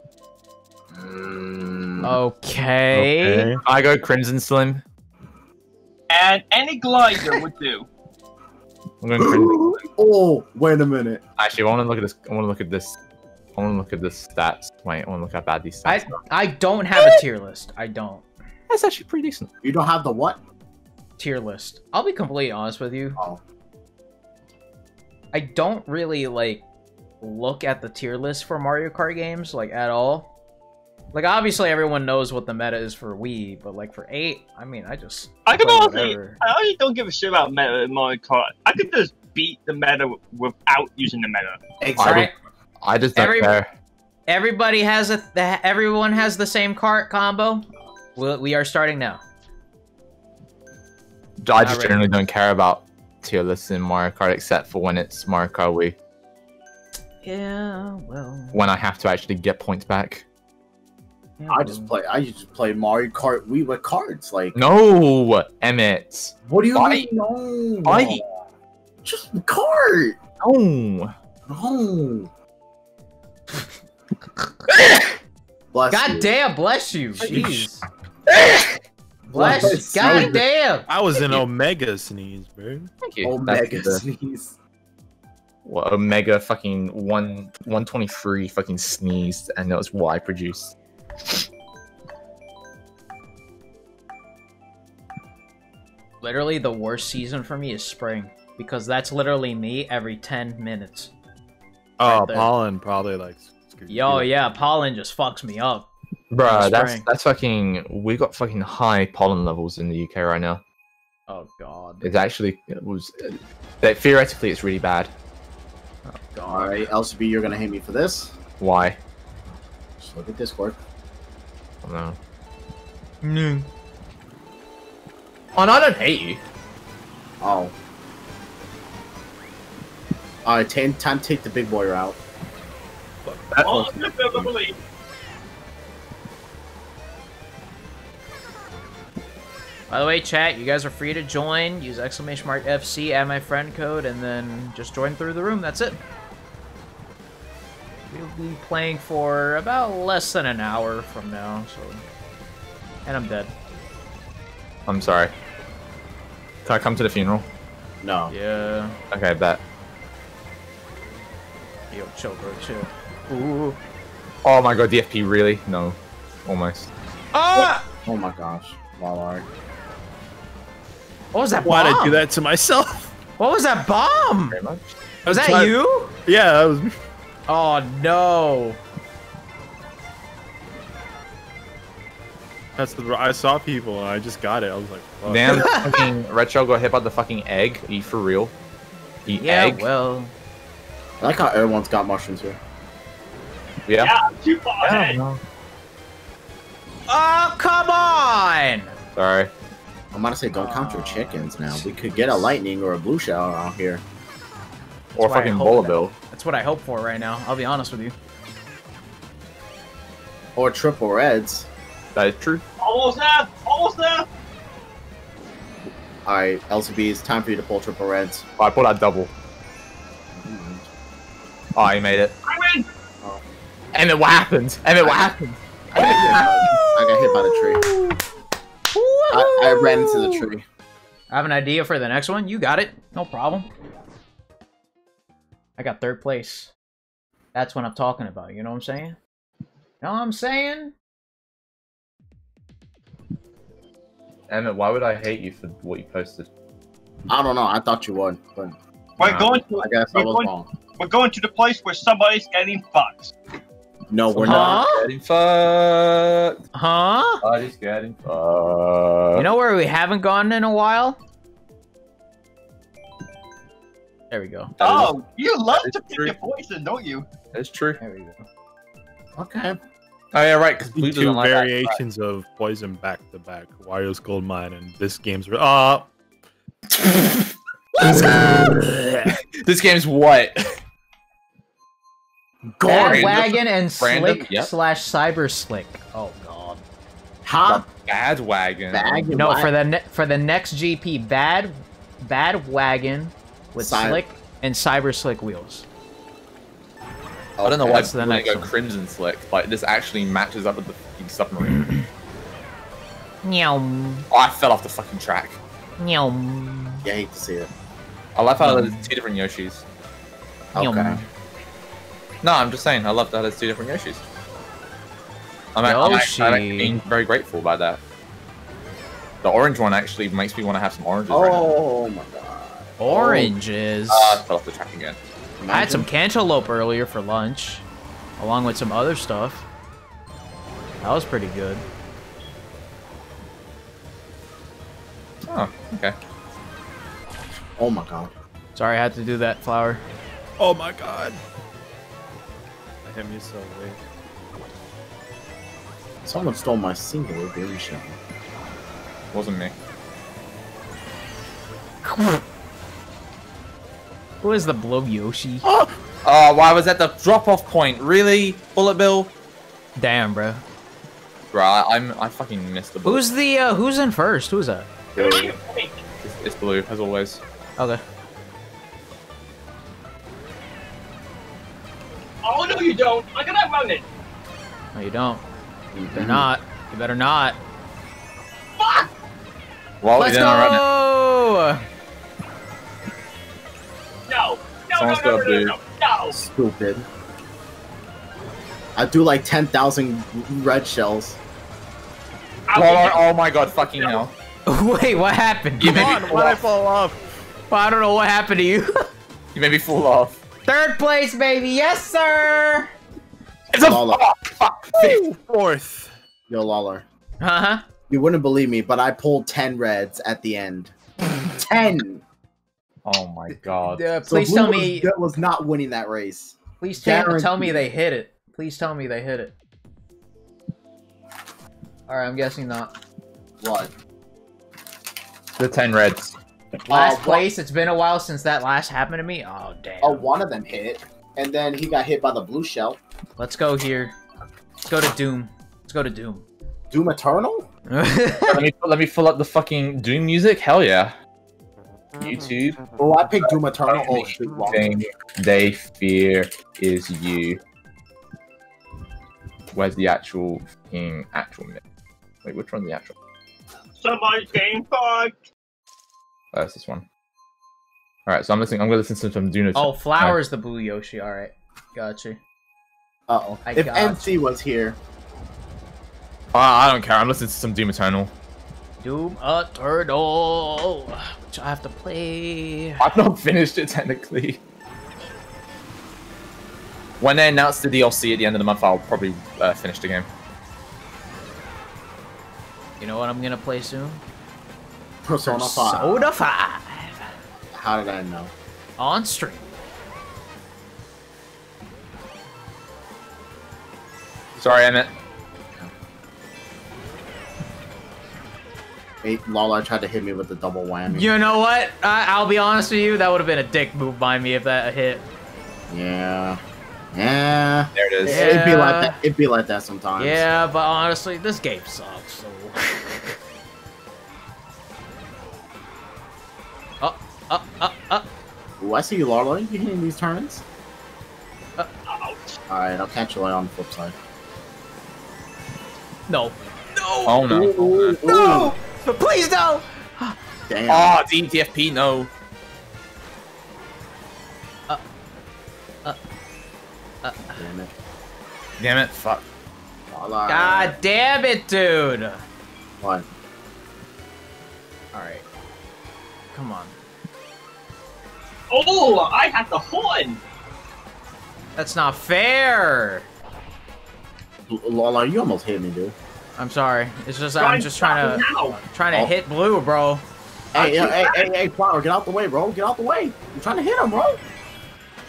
Mm, Okay. I go Crimson Slim. and any glider would do. I'm going oh, wait a minute. Actually, I want to look at this. I want to look at this. I want to look at the stats. Wait, I want to look how bad these I stats are. I don't have a tier list. I don't. That's actually pretty decent. You don't have the what? Tier list. I'll be completely honest with you. Oh. I don't really like look at the tier list for Mario Kart games like at all. Like obviously everyone knows what the meta is for Wii, but like for 8, I mean, I just I can honestly. I honestly don't give a shit about meta in Mario Kart. I could just beat the meta without using the meta. Exactly. Alright, I just don't Every- care. everybody has a the, everyone has the same cart combo. We, we are starting now. I just Alright. generally don't care about tier lists in Mario Kart except for when it's Mario Kart Wii. Yeah, well. When I have to actually get points back. yeah, I just play. I just play Mario Kart Wii with cards. Like, No, Emmitt. what do you Fight. mean? No, Fight. just card. No. No. Bless God you. damn, bless you. Jeez. Bless Bless. you. God damn. I was an Omega sneeze, bro. Thank you. Omega the- sneeze. well, Omega fucking one one twenty three fucking sneezed, and that was why I produced. Literally, the worst season for me is spring because that's literally me every 10 minutes. Oh, Right pollen probably like. Yo, yeah, pollen just fucks me up. Bruh, that's that's fucking. We got fucking high pollen levels in the UK right now. Oh god. It's actually it was. That theoretically, it's really bad. Oh All god. right, LCB, you're gonna hate me for this. Why? Just look at Discord. I don't. No. Oh, no, I don't hate you. Oh. All right, time, time to take the big boy route. That Oh, By the way, chat, you guys are free to join. Use exclamation mark FC, add my friend code, and then just join through the room. That's it. We'll be playing for about less than an hour from now, so. And I'm dead. I'm sorry. Can I come to the funeral? No. Yeah. Okay, bet. Yo, chill, bro, chill. Ooh. Oh my god, DFP, really? No. Almost. Ah! Oh my gosh, Valar. What was that Why'd bomb? I do that to myself? What was that bomb? Very much. Was that Try- you? Yeah, that was me. Oh no. That's the. I saw people and I just got it. I was like, fuck. Damn, fucking Retro got hit by the fucking egg. Are you for real? Eat Yeah, egg? well. I like how everyone's got mushrooms here. yeah. Yeah, too far Yeah, ahead. no. Oh, come on! Sorry. I'm about to say, don't count your uh, chickens now. We could get a lightning or a blue shell out here. Or why fucking hope that- Bill. That's what I hope for right now. I'll be honest with you. Or triple reds. That is true. Almost there. Almost there. All right, LCB, it's time for you to pull triple reds. Oh, I pulled out double. Mm-hmm. Oh, you made it. I win. And then what happened? And then what happened? I got hit by the tree. I, I ran into the tree. I have an idea for the next one. You got it. No problem. I got third place. That's what I'm talking about. You know what I'm saying? Know what I'm saying? Emmitt, why would I hate you for what you posted? I don't know. I thought you would, but We're Nah. going to I guess I was going- wrong. we're going to the place where somebody's getting fucked. No, we're not. Huh? Getting fucked. Huh? Body's getting fucked. You know where we haven't gone in a while? There we go. That is- Oh, you love to pick true. your poison, don't you? That's true. There we go. Okay. Oh yeah, right. Because Blu Two doesn't like that. variations of poison back to back. Wario's Gold Mine and this game's. Ah, this game's what? Bad wagon and random- slick yep. slash cyber slick. Oh god. Huh? Bad wagon. Bag and No, whack. for the ne- for the next GP, bad bad wagon with Cy- slick and cyber slick wheels. I don't know why That's the people want to next go one. crimson slick. Like this actually matches up with the fucking submarine. Nyum. oh, I fell off the fucking track. Nyum. Yeah, I hate to see it. I love how there's two different Yoshis. Okay. Nyum. No, I'm just saying. I love that there's two different Yoshis. I'm, I'm, I'm, actually being very grateful by that. The orange one actually makes me want to have some oranges right now. Oh my god. Oranges. Uh, I fell off the track again. I had some cantaloupe earlier for lunch, along with some other stuff. That was pretty good. Oh, okay. Oh my god. Sorry, I had to do that, Flower. oh my god. I hit me so late. Someone stole my singular baby shell. Wasn't me. Who is the blue Yoshi? Oh, why was that the drop-off point? Really, Bullet Bill? Damn, bro. Bro, I, I'm I fucking missed the bullet. Who's the uh, who's in first? Who's that? It's, it's Blu as always. Okay. You don't. I'm gonna run it. No, you don't. You better not. You better not. Fuck! Well, Let's we didn't run it. go! No. No, Someone's no, no, got no, no, blue. no, no. Stupid. I do like 10,000 red shells. I'll Oh, be- oh my god, fucking hell. Wait, what happened? You Come made on, me fall why'd I off. fall off? Well, I don't know what happened to you. You made me fall off. Third place, baby. Yes, sir. It's a Larlar. fuck. fifth. Fourth. Yo, Larlar. Uh huh. You wouldn't believe me, but I pulled 10 reds at the end. 10! Oh my god. Uh, please Blu tell was- me. that was not winning that race. Please tell, Guaranteed. tell me they hit it. Please tell me they hit it. All right, I'm guessing not. What? The ten reds. Last Uh, place. It's been a while since that last happened to me. Oh damn. Oh, one of them hit, and then he got hit by the blue shell. Let's go here. Let's go to Doom. Let's go to Doom. Doom Eternal? let me let me fill up the fucking Doom music. Hell yeah. YouTube. Oh, I picked Doom Eternal. Oh, shoot. wrong. Thing they fear is you. Where's the actual fucking actual myth? Wait, which one's the actual? Somebody's getting fucked. Oh, that's this one. All right, so I'm listening. I'm gonna listen to some Duna. oh, Flower's the blue Yoshi. All right, got you. Uh-oh. I If got NC was here, Ah, I don't care. I'm listening to some Doom Eternal. Doom Eternal, which I have to play. I've not finished it technically. When they announce the DLC at the end of the month, I'll probably uh, finish the game. You know what I'm gonna play soon? Persona 5. Persona 5 How did I know? on stream. Sorry, Emmitt. Hey, Larlar tried to hit me with the double whammy. You know what? I, I'll be honest with you. That would have been a dick move by me if that hit. Yeah. Yeah. There it is. Yeah. It'd be like that. It'd be like that sometimes. Yeah, but honestly, this game sucks. So. oh, oh, oh, oh. Ooh, I see you, Larlar. You hitting these turns? Ouch. Alright, I'll catch you on the flip side. No. No. Oh no. Ooh, ooh, No. But please no. Damn. Ah, oh, DTFP, no. Uh, Damn it. Damn it. Fuck. Larlar. God damn it, dude. What? All right. Come on. Oh, I had the horn. That's not fair. L- Larlar, you almost hit me, dude. I'm sorry. It's just I'm just trying to Now. trying to Oh. hit Blu, bro. Hey, hey, hey, hey, hey, Flower, get out the way, bro. Get out the way. You're trying to hit him, bro.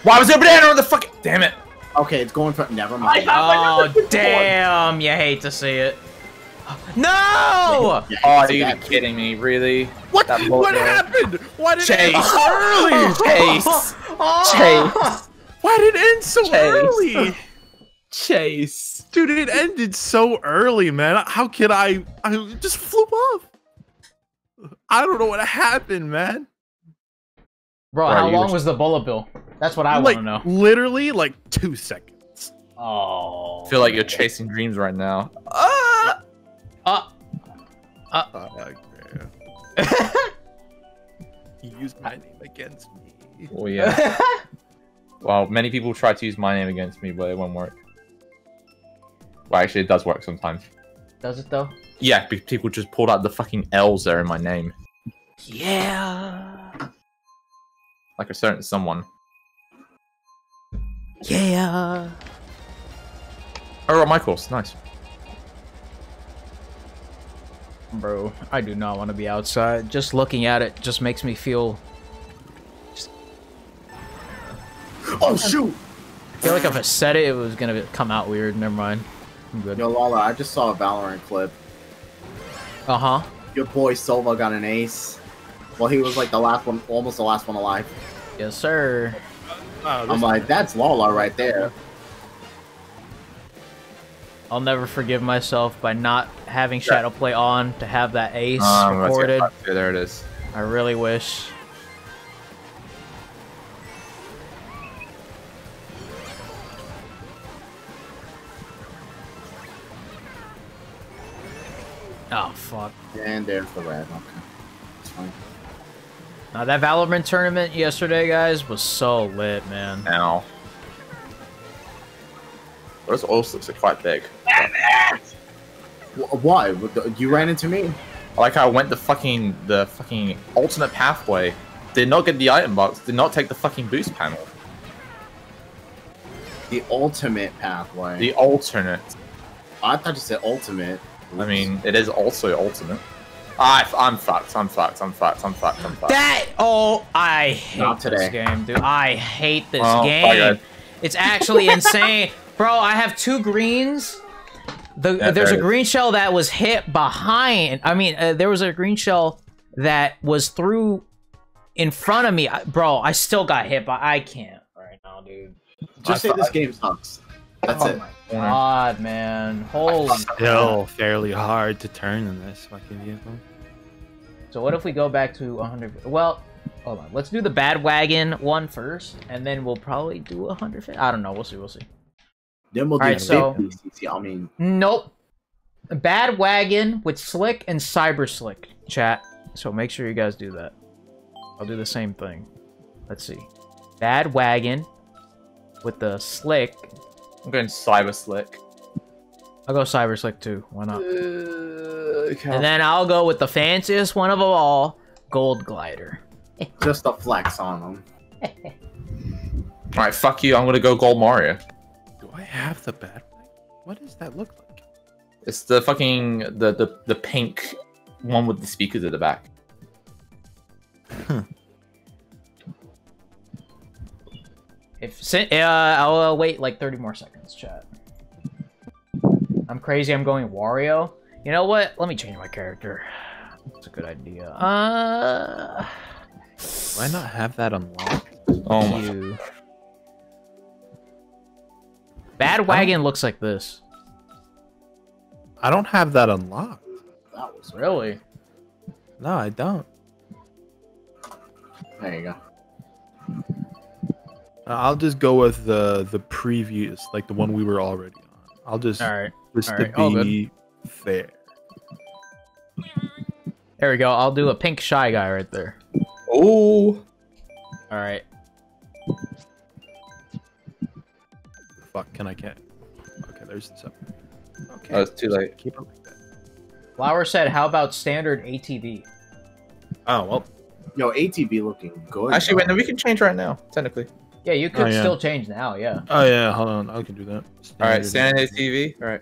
Why was there a banana on the fucking? Damn it! Okay, it's going for. Never mind. Oh, damn. You hate to see it. No! Yeah, Oh, are you kidding me? Really? What? What there. happened? Why did it end so early? Chase. Chase. Why did it end so Chase. early? Chase. Dude, it ended so early, man. How could I? I just flew off. I don't know what happened, man. Bro, Bro, how long was the bullet bill? That's what I like want to know. literally like two seconds. Oh. I feel like you're chasing dreams right now. Ah! Uh, Uh, yeah. he used my name against me. Oh yeah. well, many people try to use my name against me, but it won't work. Well, actually, it does work sometimes. Does it though? Yeah, be- people just pulled out the fucking L's there in my name, Yeah. like a certain someone. Yeah. Oh, right, my course, nice. Bro, I do not want to be outside. Just looking at it just makes me feel. Oh shoot! I feel like if I said it, it was gonna come out weird. Never mind. I'm good. Yo, Larlar, I just saw a Valorant clip. Uh huh. Your boy Silva got an ace. Well, he was like the last one, almost the last one alive. Yes, sir. Oh, I'm like, that's Larlar right there. I'll never forgive myself by not having Shadow Play on to have that ace Um, recorded. there it is. I really wish. Oh fuck. And there's the red. Okay. It's fine. Now that Valorant tournament yesterday, guys, was so lit, man. Now. Those also looks are quite big. Wh- Why? You ran into me? I like how I went the fucking the fucking alternate pathway. Did not get the item box. Did not take the fucking boost panel. The ultimate pathway. The alternate. I thought you said ultimate. I mean, it is also ultimate. I, I'm fucked. I'm fucked. I'm fucked. I'm fucked. I'm fucked. That oh, I hate Not this game, dude. I hate this Oh, game. fuck. It's actually insane, bro. I have two greens. The Yeah, there's there a green shell that was hit behind. I mean, uh, there was a green shell that was through in front of me, I, bro. I still got hit, but I can't right now, dude. Just say this game sucks. That's oh it. my god, man. Holy. Still fairly hard to turn in this fucking vehicle. So what if we go back to 100? Well, hold on. Let's do the bad wagon one first, and then we'll probably do 150. I don't know. We'll see. We'll see. Then we'll do Alright, so- 50 CC. I mean, Nope. Bad wagon with slick and cyber slick chat. So make sure you guys do that. I'll do the same thing. Let's see. Bad wagon with the slick. I'm going cyber slick. I'll go cyber slick too. Why not? Uh, okay. And then I'll go with the fanciest one of them all, gold glider. just a flex on them. All right, fuck you. I'm gonna go gold Mario. Do I have the bad way? What does that look like? It's the fucking the the the pink one with the speakers at the back. If si- uh, I'll uh, wait like 30 more seconds, chat. I'm crazy. I'm going Wario. You know what? Let me change my character. That's a good idea. Uh, Do I not have that unlocked? Oh my. You. Bad wagon looks like this. I don't have that unlocked. That was Really? No, I don't. There you go. Uh, I'll just go with the the previous, like the one we were already on. I'll just All right. just all to right, all good. be fair. There we go. I'll do a pink shy guy right there. Oh. All right. Fuck, can I get? Okay, there's the seven. Okay, Oh, it's too late. Keep it like that. Flower said, "How about standard ATV?" Oh well, Yo, ATV looking good. Actually, wait. No, we can change right now. Technically. Yeah, you could Oh, yeah. still change now. Yeah. Oh yeah, hold on. I can do that. All right, Standard ATV. TV. All right.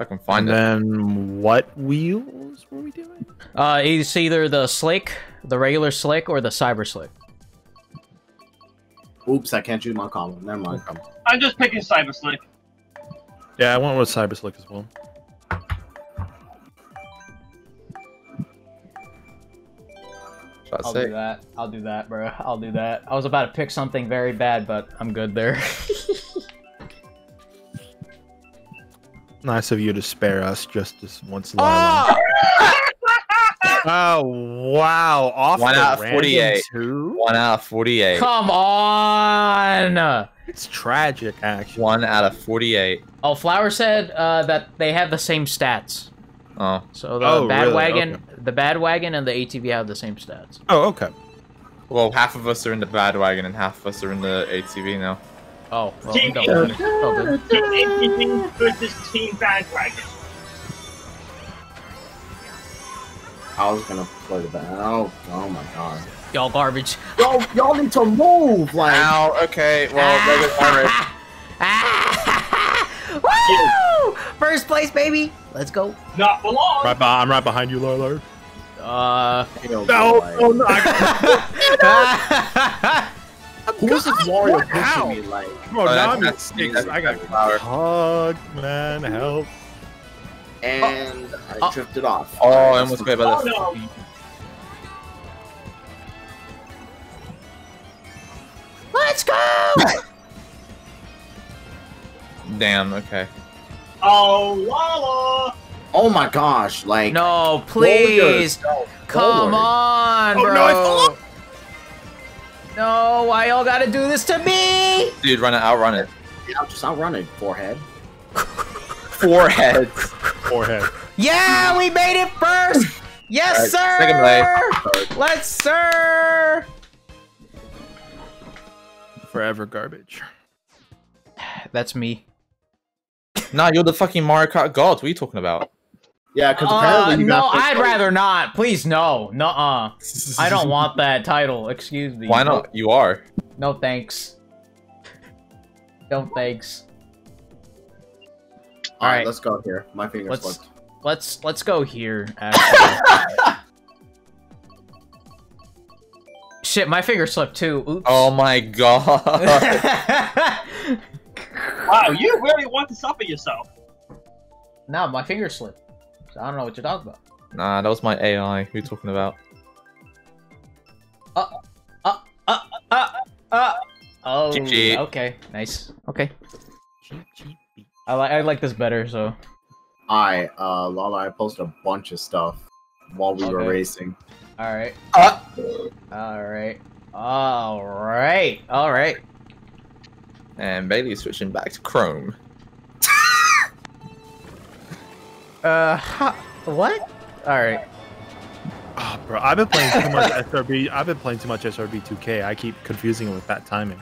I can find and it. then what wheels were we doing? Uh, it's either the slick, the regular slick, or the cyber slick. Oops, I can't choose my combo. Never mind. I'm just picking Cyber Slick. Yeah, I went with Cyber Slick as well. Should I I'll do that. I'll do that, bro. I'll do that. I was about to pick something very bad, but I'm good there. Nice of you to spare us just this once in a while. Oh wow! Off One out of 48. Two? One out of 48. Come on! It's tragic, actually. One out of 48. Oh, Flower said uh, that they have the same stats. Oh. So the Oh, bad really? wagon, Okay. the bad wagon, and the ATV have the same stats. Oh, okay. Well, half of us are in the bad wagon and half of us are in the ATV now. Oh, well, I'm done. Oh, good. Team ATV versus Team Bandwagon. I was gonna play the bad. Oh, oh my god. Y'all garbage. Y'all, y'all need to move. Like, Ow, okay, well, regular armor. Woo! First place, baby. Let's go. Not for long. Right, be- I'm right behind you, Lord. Uh. no, No, like, no, no. I- Who is this Mario What? How? pushing me? Like, Bro, Oh, now I'm that's me, six. I got Flower. hug, man. Help. and I Oh. drifted off. Oh, I almost got by Oh, the no. Let's go. Damn, okay. Oh, Larlar. Oh my gosh! Like, No, please. Come forward. on, Oh, bro. no, I fell off. No, why y'all gotta do this to me? Dude, run it, outrun it. Yeah, just outrun it, forehead. Forehead. Forehead. Yeah, we made it first. Yes, Alright, sir. second place. Let's, sir. Forever garbage. That's me. nah, you're the fucking Mario Kart god. What are you talking about? Yeah, because Uh, apparently you no, got first I'd place. rather not. Please, no. Nuh-uh. I don't want that title. Excuse me. Why not? You are. No, thanks. No, thanks. All right, Alright. let's go here. My fingers Let's slipped. let's let's go here. Shit, my finger slipped too. Oops. Oh my god. Wow, you really want to suffer yourself. no, my finger slipped. So I don't know what you're talking about. nah, that was my AI. Who are you talking about? Uh, oh, GG. okay, nice. Okay, I like I like this better. So I, uh, Larlar, I posted a bunch of stuff while we were racing. all right, Uh, all right, all right, all right. and Baylie's switching back to Chrome. Uh, ha- what? All right. Oh, bro, I've been playing too much SRB. I've been playing too much SRB 2K. I keep confusing it with that timing.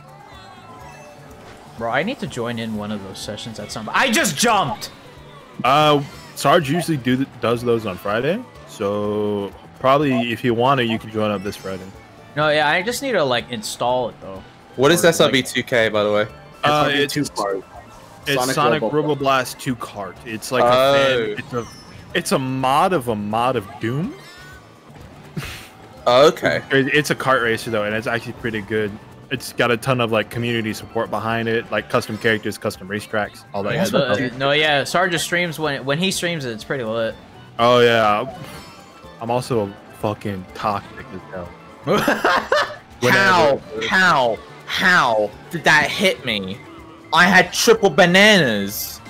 Bro, I need to join in one of those sessions at some. I just jumped. Uh, Sarge usually do does those on Friday, so probably if you want to, you can join up this Friday. No, yeah, I just need to like install it though. What is Or, SRB2K, by the way? Uh, SRB it's two part. It's Sonic, Robo Blast 2 Kart. It's like a Oh. fan, it's a it's a mod of a mod of Doom. Oh, okay. It's a kart racer though, and it's actually pretty good. It's got a ton of like community support behind it, like custom characters, custom racetracks, all that. Yeah, the- no, yeah, Sarge streams when when he streams it. It's pretty lit. Oh yeah, I'm also a fucking toxic as hell. How? How? How did that hit me? I had triple bananas.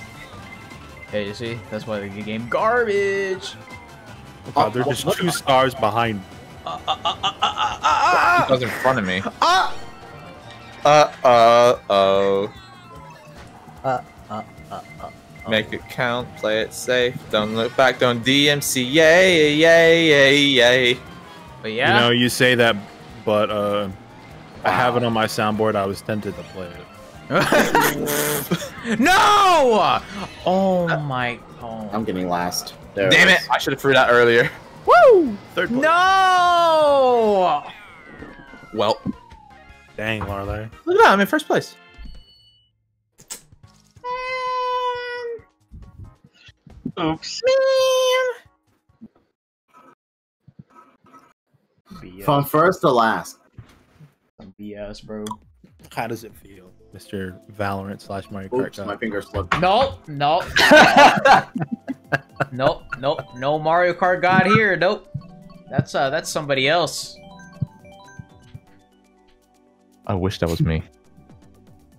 hey, you see, that's why the game garbage. Uh, they're just two stars behind. Uh, uh, uh, uh, uh, uh, It was in front of me. uh, Uh, uh, oh. uh, uh, uh, uh. Make it count, play it safe, don't look back, don't DMC, yay, yay, yay, yay. But You yeah, know, you say that, but uh, I have it on my soundboard. I was tempted to play it. no! Oh my! Oh. I'm getting last. There Damn it! I should have threw that earlier. Woo! Third place. No! Well, Dang, Larlar. look at that, I'm in first place. Oops. BS, From first to last. some BS, bro. How does it feel, Mr. Valorant slash Mario Kart? Oops, my guy? finger slipped. Nope, nope, nope, nope. No Mario Kart God here. Nope. That's uh, that's somebody else. I wish that was me.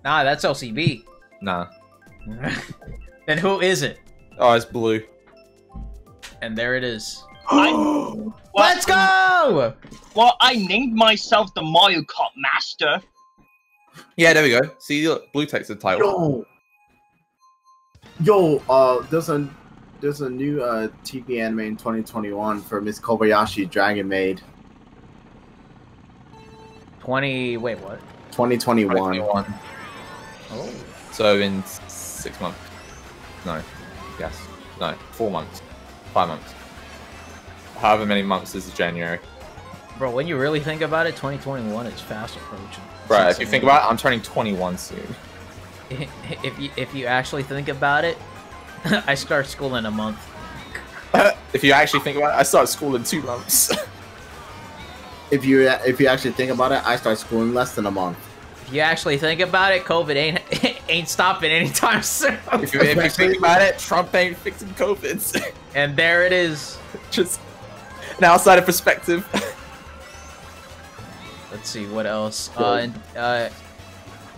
Nah, that's LCB. Nah. then who is it? Oh, it's Blu. And there it is. Well, Let's go! Well, I named myself the Mario Kart Master. Yeah, there we go. See, look, Blu takes the title. Yo, yo, uh, there's a there's a new uh TV anime in 2021 for Miss Kobayashi Dragon Maid 20. Wait, what? 2021. 21. Oh. So in six months. No. Yes. No. Four months. Five months. However many months is January. Bro, when you really think about it, 2021 is fast approaching. Right. If you think about it, I'm turning 21 soon. if you if you actually think about it, I start school in a month. if you actually think about it, I start school in two months. If you if you actually think about it, I start school in less than a month. If you actually think about it, COVID ain't ain't stopping anytime soon. if, you, if you think about it, Trump ain't fixing COVID. and there it is. Just an outsider perspective. Let's see what else. Uh, and, uh,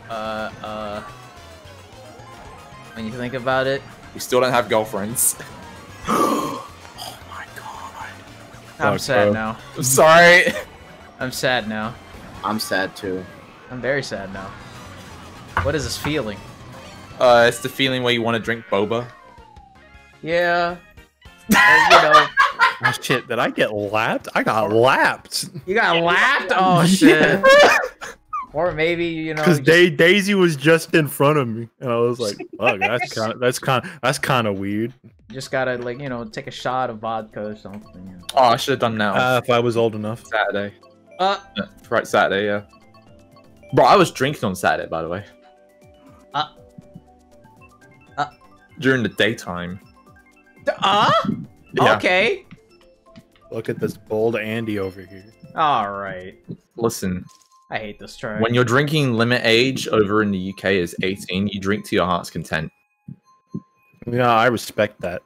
uh, uh. When you think about it, we still don't have girlfriends. Oh my god. I'm Fuck, sad bro. now. I'm sorry. I'm sad now. I'm sad too. I'm very sad now. What is this feeling? Uh, it's the feeling where you want to drink boba. Yeah. You know, Oh, shit, did I get lapped? I got lapped. you got laughed. Oh shit. Or maybe you know. Because just- Day Daisy was just in front of me, and I was like, "Fuck, that's kind of that's kind that's kind of weird." just gotta like you know take a shot of vodka or something. you know. Oh, I should have done that on Uh, if I was old enough, Saturday. Uh, right, Saturday, yeah. Bro, I was drinking on Saturday, by the way. Uh. Uh. During the daytime. uh? Yeah. Okay. Look at this bold Andy over here. All right. Listen, I hate this track. when you're drinking limit age over in the UK is 18, you drink to your heart's content. Yeah, I respect that.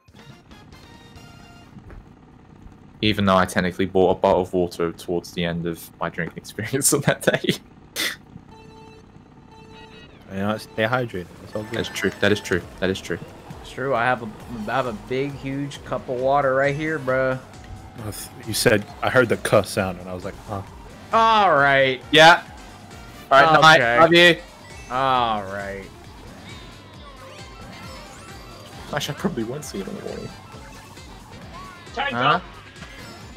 Even though I technically bought a bottle of water towards the end of my drinking experience on that day. You know, stay hydrated. That's all That good. is true. That is true. That is true. It's true. I have a I have a big, huge cup of water right here, bruh. You said I heard the cuss sound, and I was like, "Huh." All right. Yeah. All right, night. Love you. All right. Actually, I probably won't see it in the morning. Time's Huh?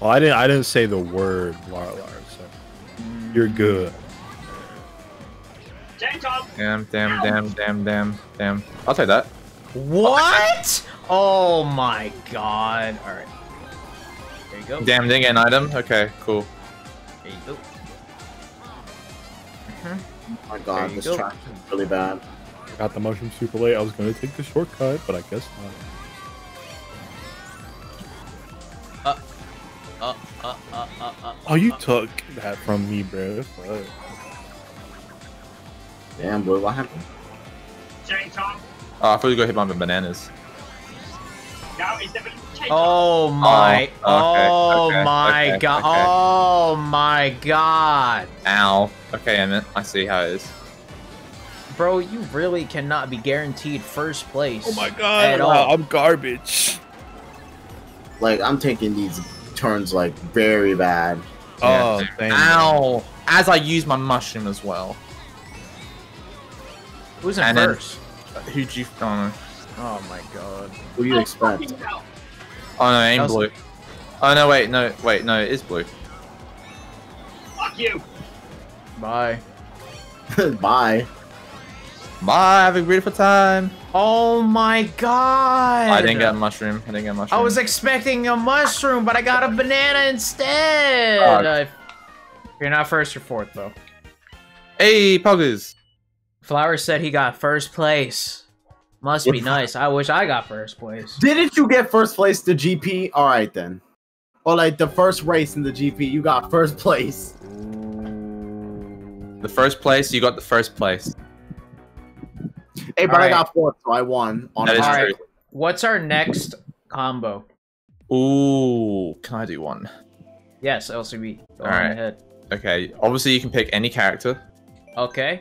Well, I didn't. I didn't say the word lar lar, so you're good. Damn, damn, damn, damn, damn, damn. I'll take that. What? Oh my god. All right. There you go. Damn, didn't get an item? Okay, cool. There you go. Oh my god, this go. track is really bad. I got the mushroom super late. I was gonna take the shortcut, but I guess not. Uh, uh, uh, uh, uh. Oh, you uh, took that from me, bro. Fuck. Damn, boy, what happened? Time's. Oh, I thought you were going to hit my bananas. Now is the time's up. Oh, oh my! Oh, okay, Oh, okay, my okay, god! okay. Oh my god! Ow. Okay, Emmitt. I see how it is. Bro, you really cannot be guaranteed first place. Oh my god! At wow, all. I'm garbage. Like, I'm taking these turns, like, very bad. Oh, Yeah. thank Ow. As I use my mushroom as well. Who's in And first? Who'd you... Oh. Oh my god! What do you expect? Fucking hell. Oh, no, it ain't Blu. Oh, no, wait, no, wait, no, it is Blu. Fuck you. Bye. Bye. Bye, have a beautiful time. Oh my god! I didn't get a mushroom. I didn't get a mushroom. I was expecting a mushroom, but I got a banana instead. Fuck. Uh, you're not first or fourth though. Hey, Poggers. Flower said he got first place. Must be nice. I wish I got first place. Didn't you get first place to GP? All right then. Or like the first race in the GP, you got first place. The first place, you got the first place. Hey, but I Alright. got fourth, so I won. On That is a- Alright. true. What's our next combo? Ooh, can I do one? Yes, LCB. Go on Alright. ahead. Okay, obviously you can pick any character. Okay.